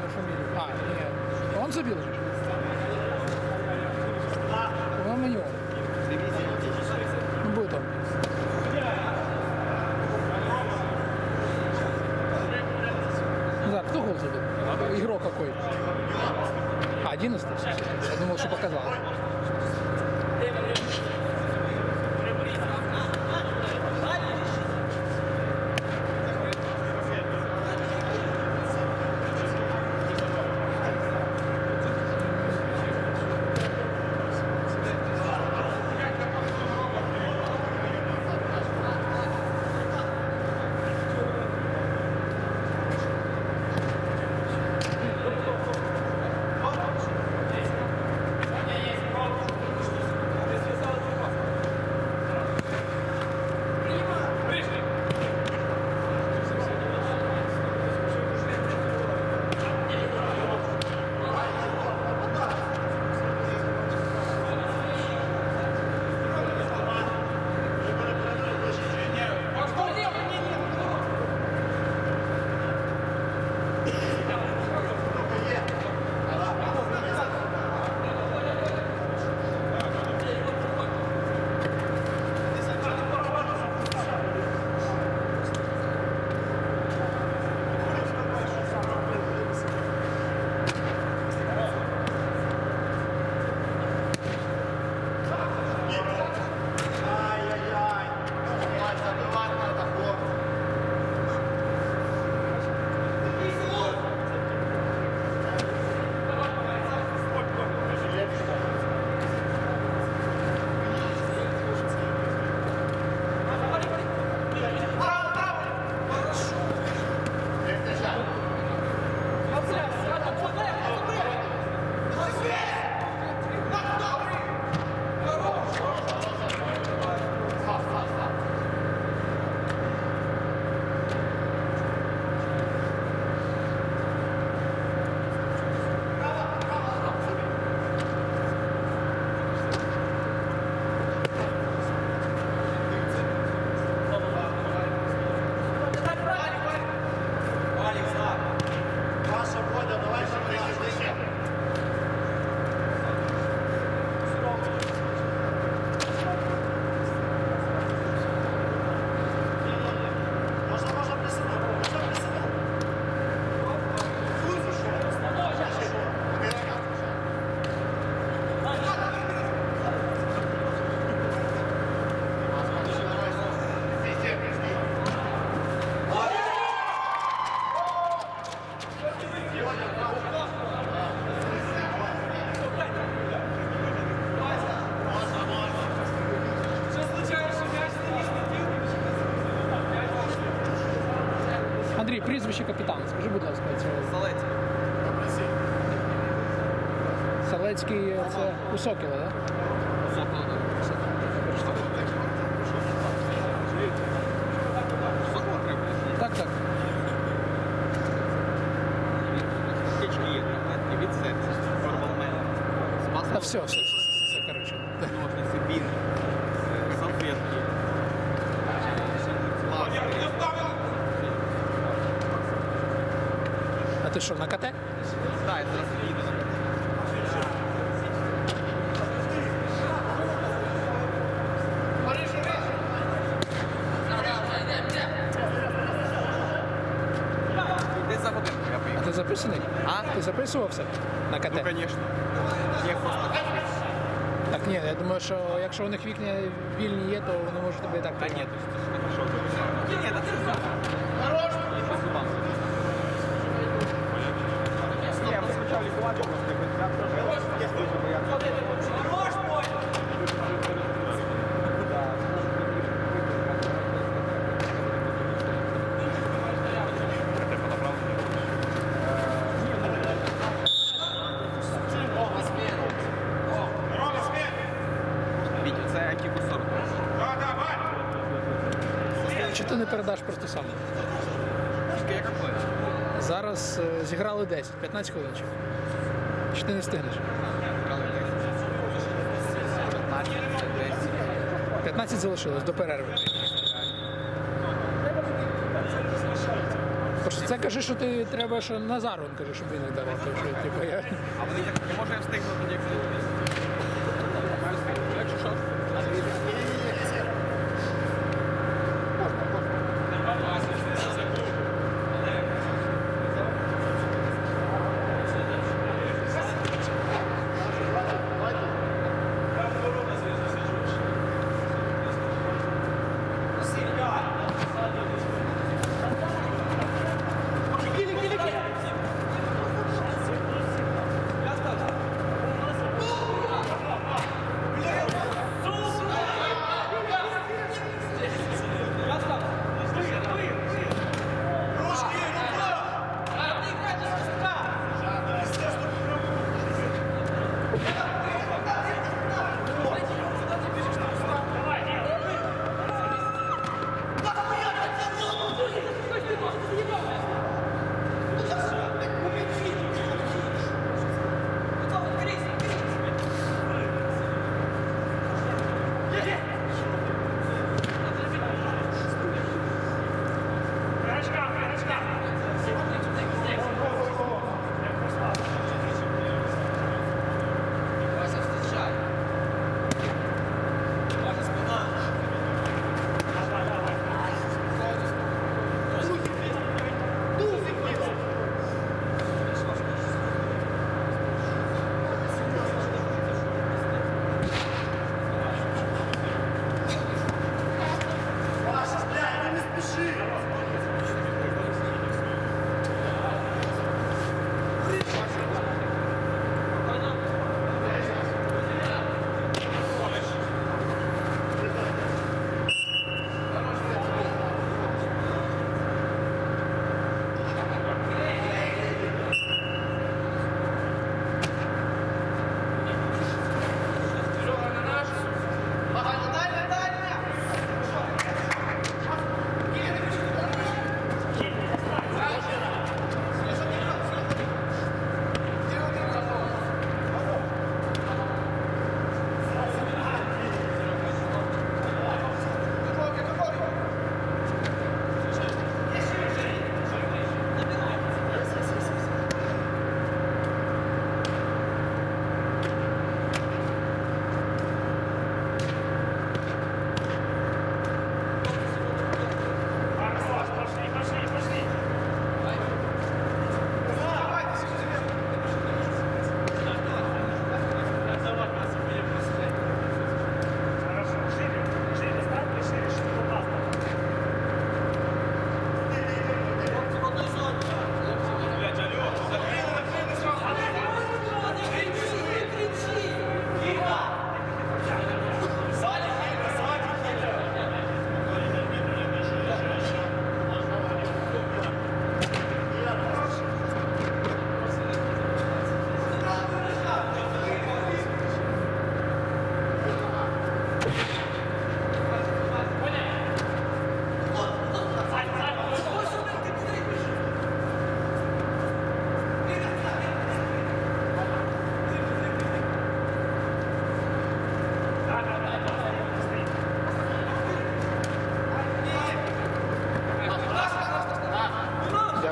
11 номер фамилии? А, нет. Он забил? По-моему, не он. Ну, будет он. Да, кто гол забил? Игрок какой? А, 11 Я думал, что показал. Андрій, прізвище капітана, скажи, будь ласка, цього. Салець. Салецький це у Сокіла, так? Сокол. Сокол треба. Так, так. Птички є, і від серця. Формалмена. Спас Та все, все, все, все, ти що, на КТ? Так, я зараз їду. Десь за годинку я А поїхав. ти записаний? А? Ти записувався на КТ? Ну, звісно. Я просто Так ні, я думаю, що якщо у них вікна вільні є, то вони можуть тебе і так Та ні, прийняти. то есть, не пішов би. Ні, ні, та це все. Чи ти не передаш просто сам? Нас е, зіграли 10, 15 хвилин. Чи ти не встигнеш? 15 залишилось до перерви. Тож це каже, що ти треба, що Назару каже, щоб він не давав. Типу, я... А вони так, може я встигну тоді,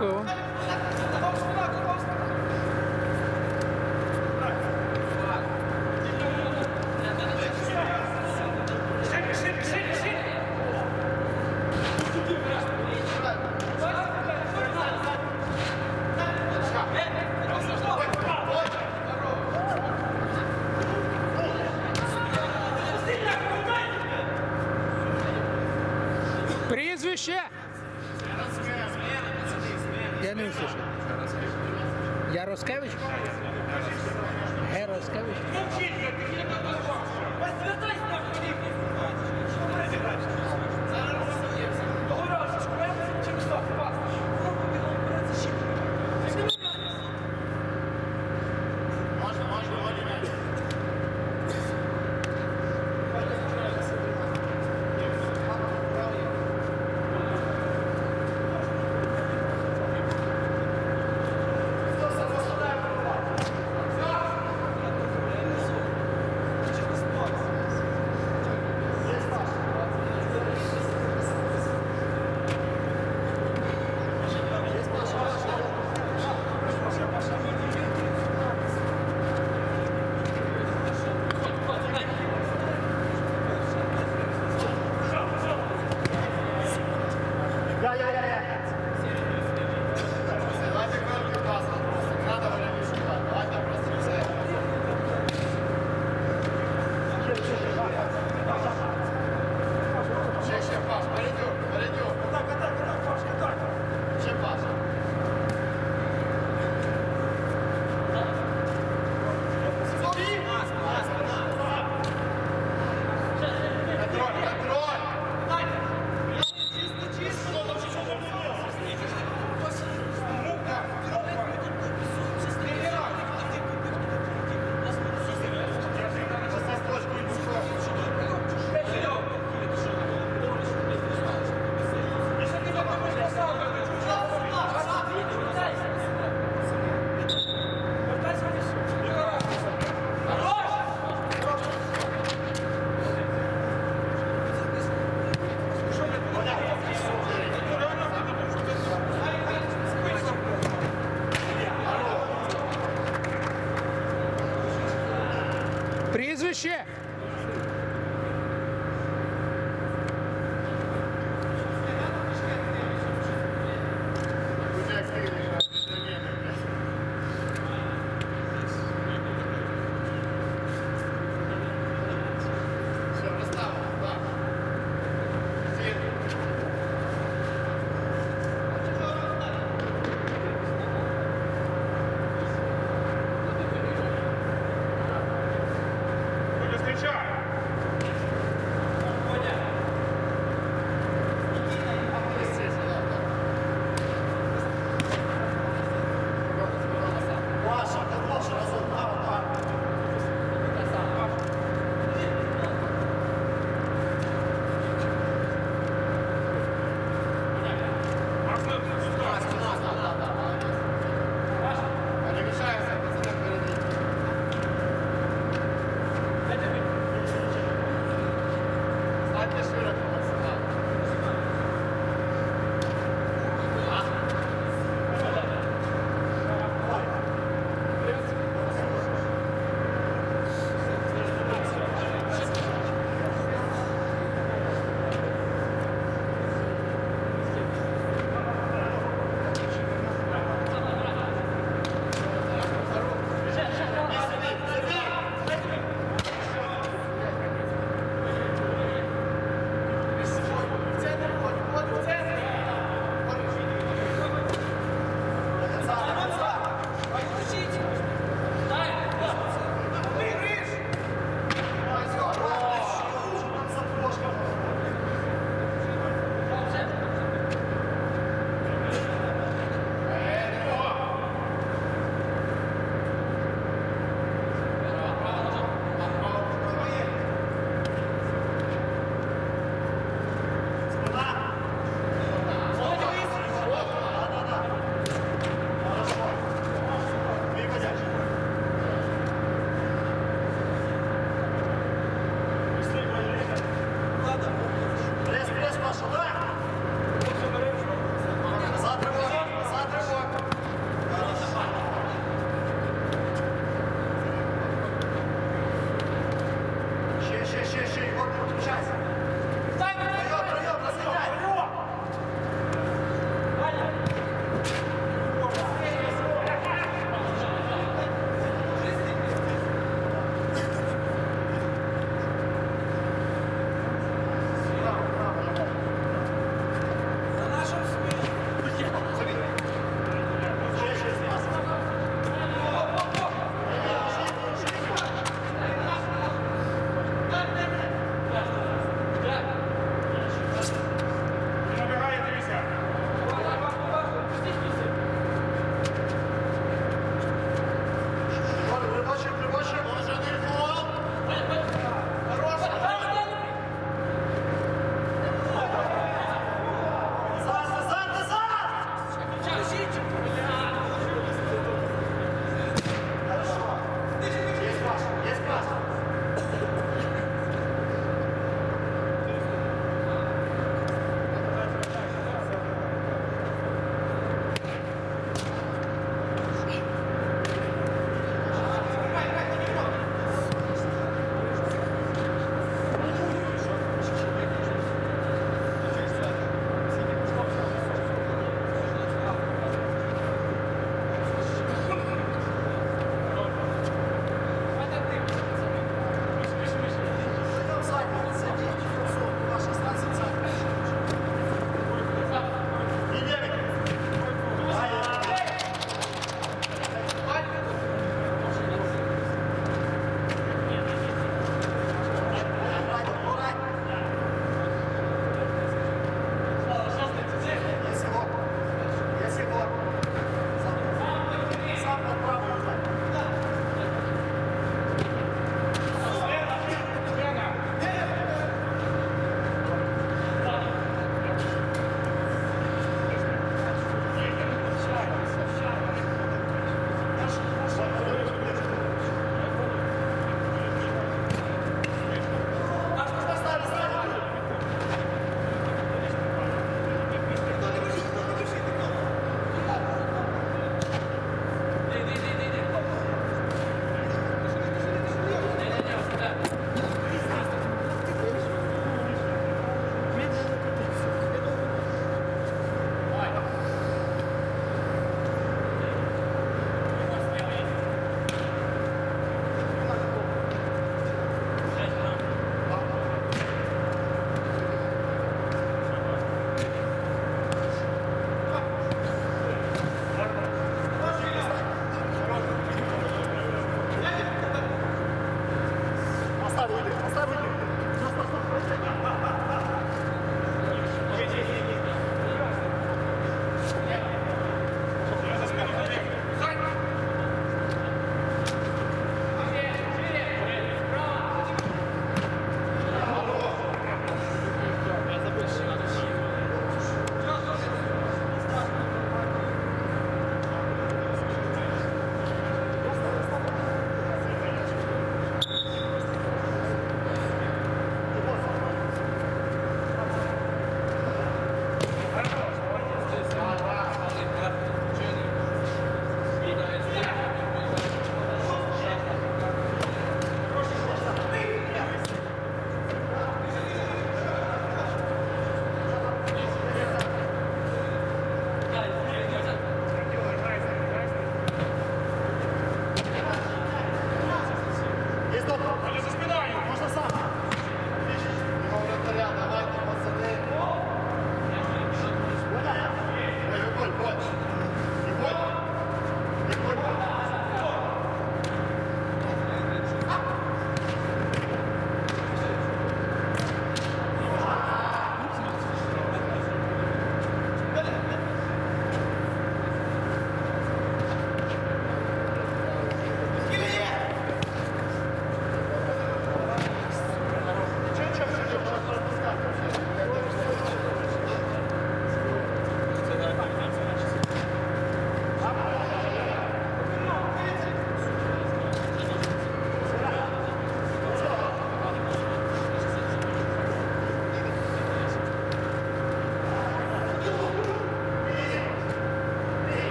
tranquilo. Ще!